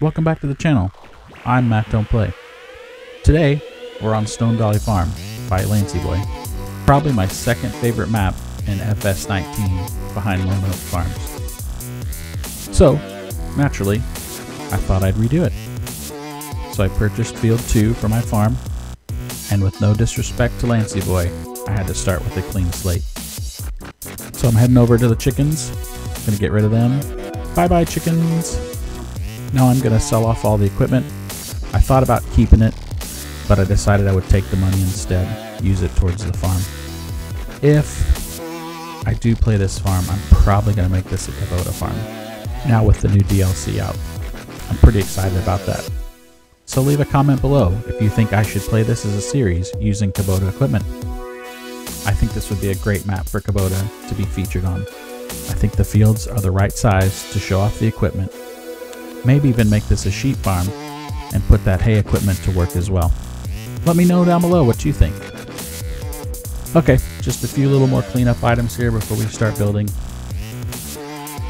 welcome back to the channel. I'm Matt Don't Play. Today, we're on Stone Valley Farm by Lancyboi. Probably my second favorite map in FS19 behind Lone Oak Farms. So, naturally, I thought I'd redo it. So I purchased Field 2 for my farm, and with no disrespect to Lancyboi, I had to start with a clean slate. So I'm heading over to the chickens, gonna get rid of them. Bye bye chickens! Now I'm gonna sell off all the equipment. I thought about keeping it, but I decided I would take the money instead, use it towards the farm. If I do play this farm, I'm probably gonna make this a Kubota farm. Now with the new DLC out. I'm pretty excited about that. So leave a comment below if you think I should play this as a series using Kubota equipment. I think this would be a great map for Kubota to be featured on. I think the fields are the right size to show off the equipment. Maybe even make this a sheep farm and put that hay equipment to work as well. Let me know down below what you think. Okay, just a few little more cleanup items here before we start building.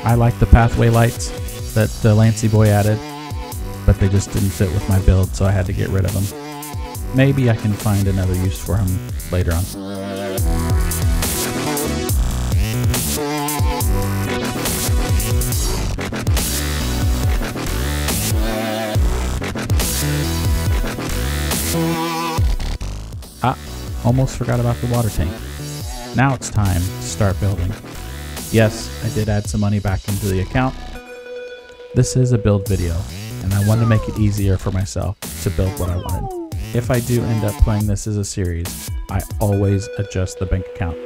I like the pathway lights that uh, the Lancyboi added, but they just didn't fit with my build, so I had to get rid of them. Maybe I can find another use for them later on. Almost forgot about the water tank. Now it's time to start building. Yes, I did add some money back into the account. This is a build video, and I wanted to make it easier for myself to build what I wanted. If I do end up playing this as a series, I always adjust the bank account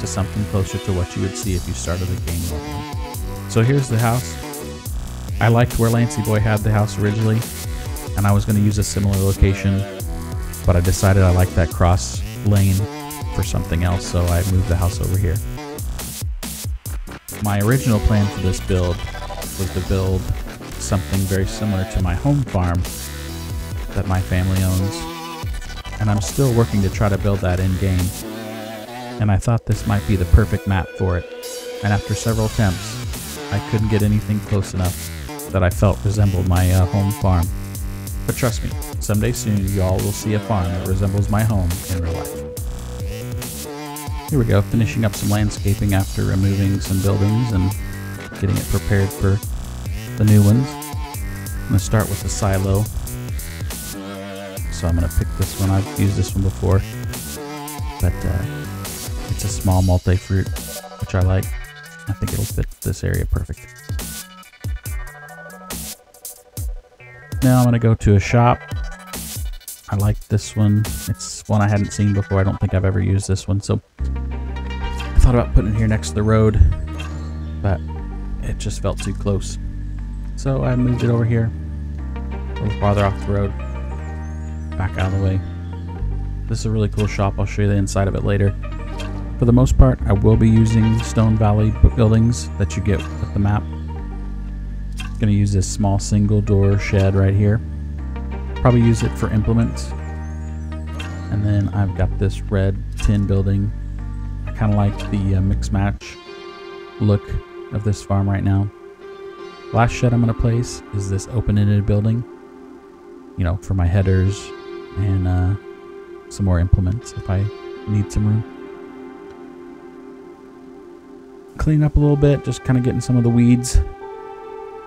to something closer to what you would see if you started the game normally. So here's the house. I liked where Lancyboi had the house originally, and I was going to use a similar location, but I decided I liked that cross lane for something else, so I moved the house over here. My original plan for this build was to build something very similar to my home farm that my family owns, and I'm still working to try to build that in game. And I thought this might be the perfect map for it, and after several attempts, I couldn't get anything close enough that I felt resembled my uh, home farm. But trust me, someday soon y'all will see a farm that resembles my home in real life. Here we go, finishing up some landscaping after removing some buildings and getting it prepared for the new ones. I'm going to start with the silo. So I'm going to pick this one. I've used this one before. But uh, it's a small multi-fruit, which I like. I think it'll fit this area perfect. Now I'm going to go to a shop. I like this one. It's one I hadn't seen before. I don't think I've ever used this one. So I thought about putting it here next to the road, but it just felt too close. So I moved it over here, a little farther off the road, back out of the way. This is a really cool shop. I'll show you the inside of it later. For the most part, I will be using Stone Valley buildings that you get with the map. Gonna use this small single door shed right here. Probably use it for implements. And then I've got this red tin building. I kind of like the uh, mix match look of this farm right now. Last shed I'm gonna place is this open-ended building. You know, for my headers and uh, some more implements if I need some room. Clean up a little bit, just kind of getting some of the weeds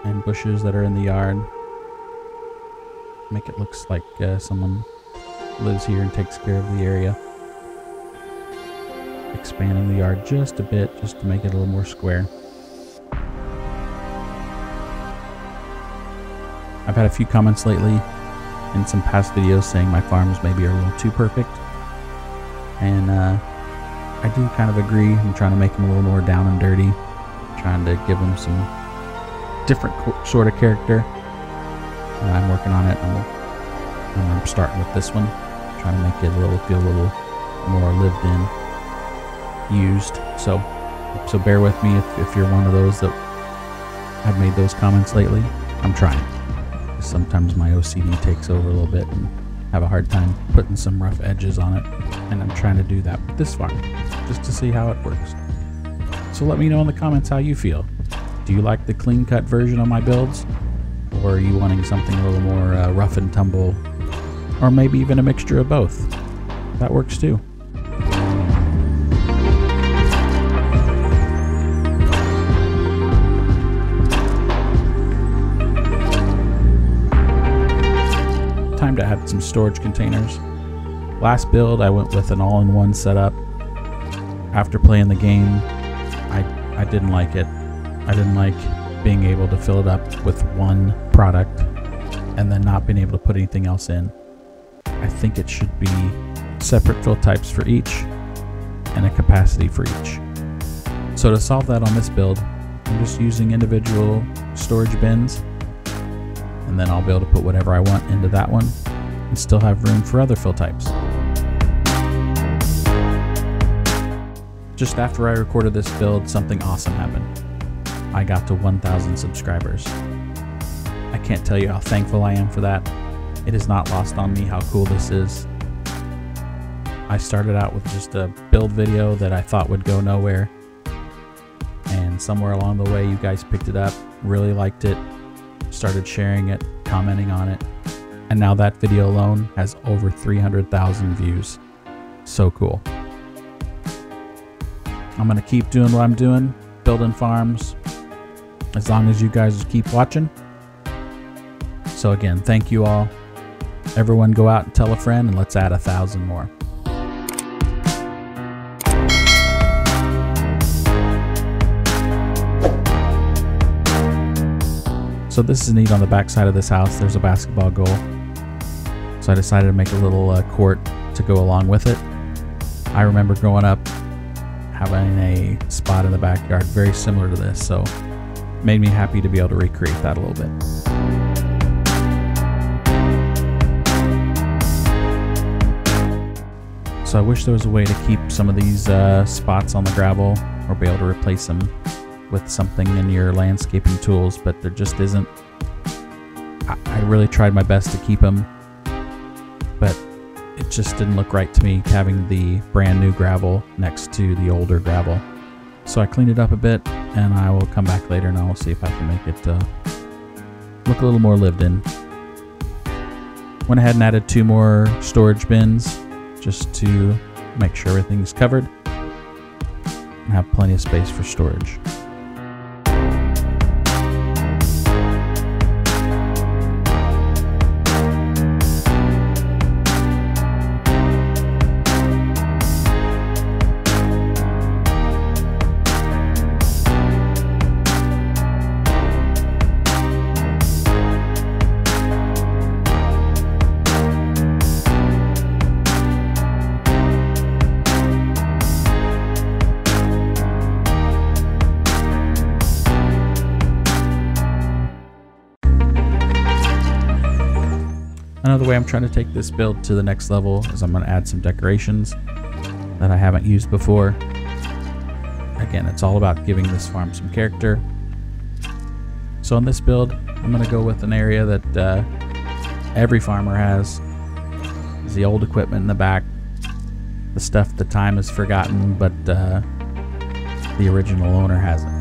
and bushes that are in the yard. Make it looks like uh, someone lives here and takes care of the area. Expanding the yard just a bit, just to make it a little more square. I've had a few comments lately in some past videos saying my farms maybe are a little too perfect. And uh, I do kind of agree. I'm trying to make them a little more down and dirty. Trying to give them some different sort of character. And I'm working on it. I'm, I'm starting with this one. Trying to make it a little feel a little more lived in, used. So, so bear with me if, if you're one of those that have made those comments lately. I'm trying. Sometimes my OCD takes over a little bit and have a hard time putting some rough edges on it. And I'm trying to do that with this farm, just to see how it works. So let me know in the comments how you feel. Do you like the clean cut version of my builds? or are you wanting something a little more uh, rough and tumble, or maybe even a mixture of both? That works too. Time to add some storage containers. Last build, I went with an all-in-one setup. After playing the game, I, I didn't like it. I didn't like being able to fill it up with one product and then not being able to put anything else in. I think it should be separate fill types for each and a capacity for each. So to solve that on this build, I'm just using individual storage bins and then I'll be able to put whatever I want into that one and still have room for other fill types. Just after I recorded this build, something awesome happened. I got to 1,000 subscribers. I can't tell you how thankful I am for that. It is not lost on me how cool this is. I started out with just a build video that I thought would go nowhere. And somewhere along the way, you guys picked it up, really liked it, started sharing it, commenting on it. And now that video alone has over 300,000 views. So cool. I'm going to keep doing what I'm doing, building farms, as long as you guys keep watching. So again, thank you all. Everyone go out and tell a friend and let's add a thousand more. So this is neat on the back side of this house. There's a basketball goal. So I decided to make a little uh, court to go along with it. I remember growing up having a spot in the backyard very similar to this, so made me happy to be able to recreate that a little bit. So I wish there was a way to keep some of these uh, spots on the gravel or be able to replace them with something in your landscaping tools, but there just isn't. I, I really tried my best to keep them, but it just didn't look right to me having the brand new gravel next to the older gravel. So I cleaned it up a bit and I will come back later and I will see if I can make it uh, look a little more lived in. Went ahead and added two more storage bins just to make sure everything's covered and have plenty of space for storage. Another way I'm trying to take this build to the next level is I'm going to add some decorations that I haven't used before. Again, it's all about giving this farm some character. So on this build, I'm going to go with an area that uh, every farmer has. Is the old equipment in the back, the stuff the time has forgotten, but uh, the original owner hasn't.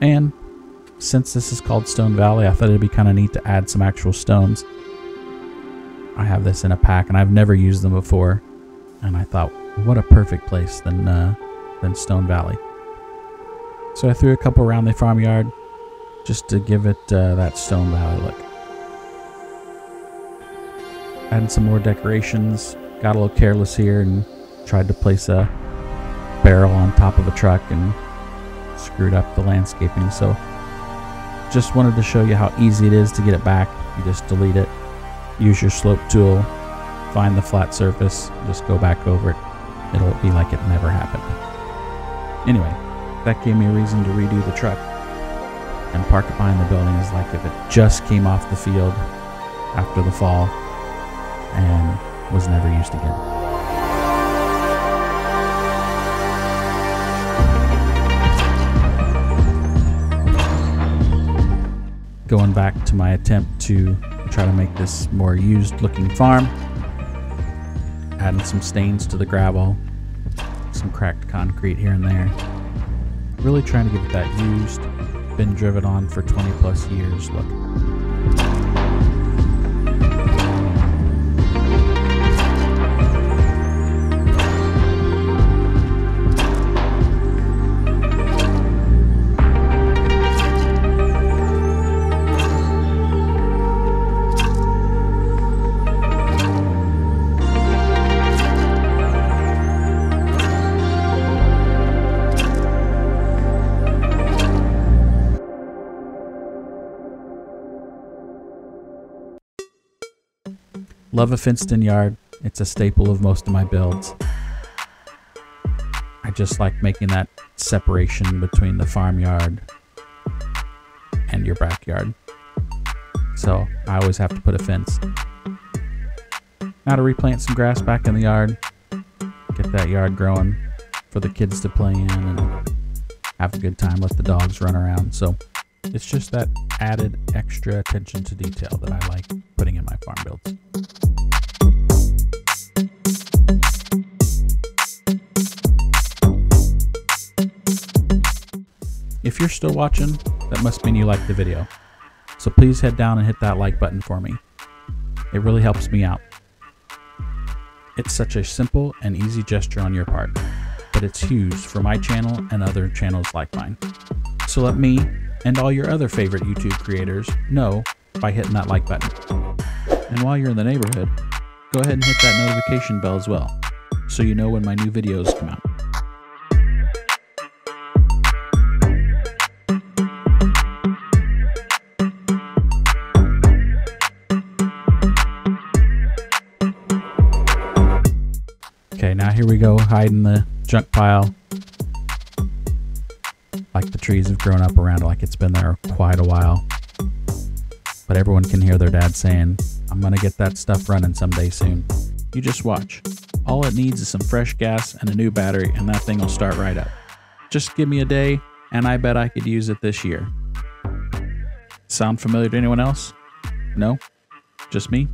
And since this is called Stone Valley, I thought it'd be kind of neat to add some actual stones. I have this in a pack and I've never used them before. And I thought, what a perfect place than, uh, than Stone Valley. So I threw a couple around the farmyard just to give it uh, that Stone Valley look. Added some more decorations. Got a little careless here and tried to place a barrel on top of a truck and screwed up the landscaping. So just wanted to show you how easy it is to get it back. You just delete it, use your slope tool, find the flat surface, just go back over it. It'll be like it never happened. Anyway, that gave me a reason to redo the truck. And park it behind the building is like if it just came off the field after the fall and was never used again. Going back to my attempt to try to make this more used looking farm. adding some stains to the gravel, some cracked concrete here and there. Really trying to give it that used, been driven on for 20 plus years look. Love a in yard. It's a staple of most of my builds. I just like making that separation between the farmyard and your backyard. So I always have to put a fence. Now to replant some grass back in the yard, get that yard growing for the kids to play in and have a good time, let the dogs run around. So it's just that added extra attention to detail that I like my farm builds. If you're still watching, that must mean you like the video. So please head down and hit that like button for me. It really helps me out. It's such a simple and easy gesture on your part, but it's huge for my channel and other channels like mine. So let me and all your other favorite YouTube creators know by hitting that like button. And while you're in the neighborhood, go ahead and hit that notification bell as well, so you know when my new videos come out. Okay, now here we go, hiding the junk pile. Like the trees have grown up around it, like it's been there quite a while. But everyone can hear their dad saying, I'm gonna get that stuff running someday soon. You just watch. All it needs is some fresh gas and a new battery, and that thing will start right up. Just give me a day, and I bet I could use it this year. Sound familiar to anyone else? No? Just me?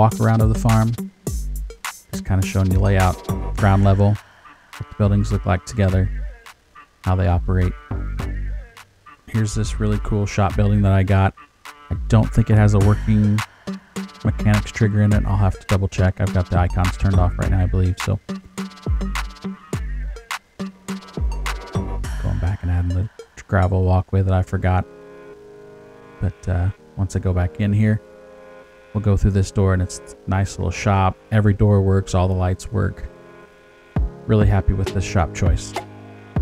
Walk around of the farm. Just kind of showing you layout, ground level, what the buildings look like together, how they operate. Here's this really cool shop building that I got. I don't think it has a working mechanics trigger in it. I'll have to double check. I've got the icons turned off right now, I believe. So going back and adding the gravel walkway that I forgot. But uh, once I go back in here, we'll go through this door and it's a nice little shop. Every door works, all the lights work. Really happy with this shop choice.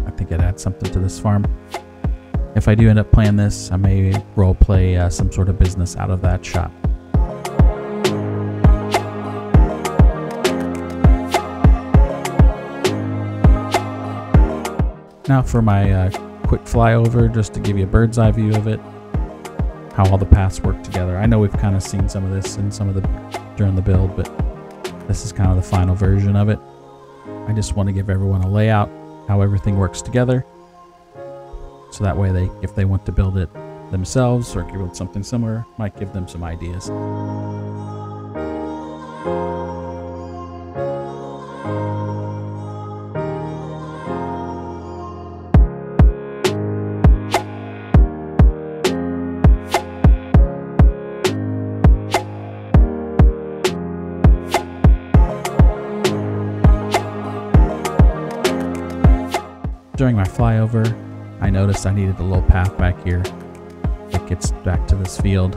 I think it adds something to this farm. If I do end up playing this, I may role play uh, some sort of business out of that shop. Now for my uh, quick flyover, just to give you a bird's eye view of it, how all the paths work together. I know we've kind of seen some of this in some of the during the build, but this is kind of the final version of it. I just want to give everyone a layout, how everything works together, so that way they, if they want to build it themselves or build something similar, might give them some ideas. During my flyover, I noticed I needed a little path back here that gets back to this field.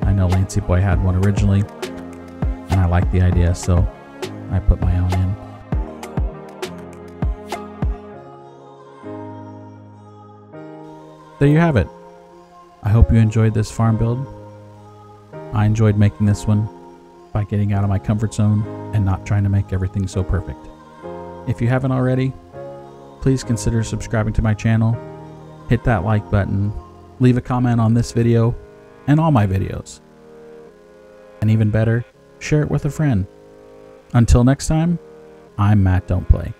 I know Lancyboi had one originally, and I like the idea, so I put my own in. There you have it. I hope you enjoyed this farm build. I enjoyed making this one by getting out of my comfort zone and not trying to make everything so perfect. If you haven't already, please consider subscribing to my channel hit that like button, leave a comment on this video and all my videos. And even better, share it with a friend. Until next time, I'm Matt Don't Play.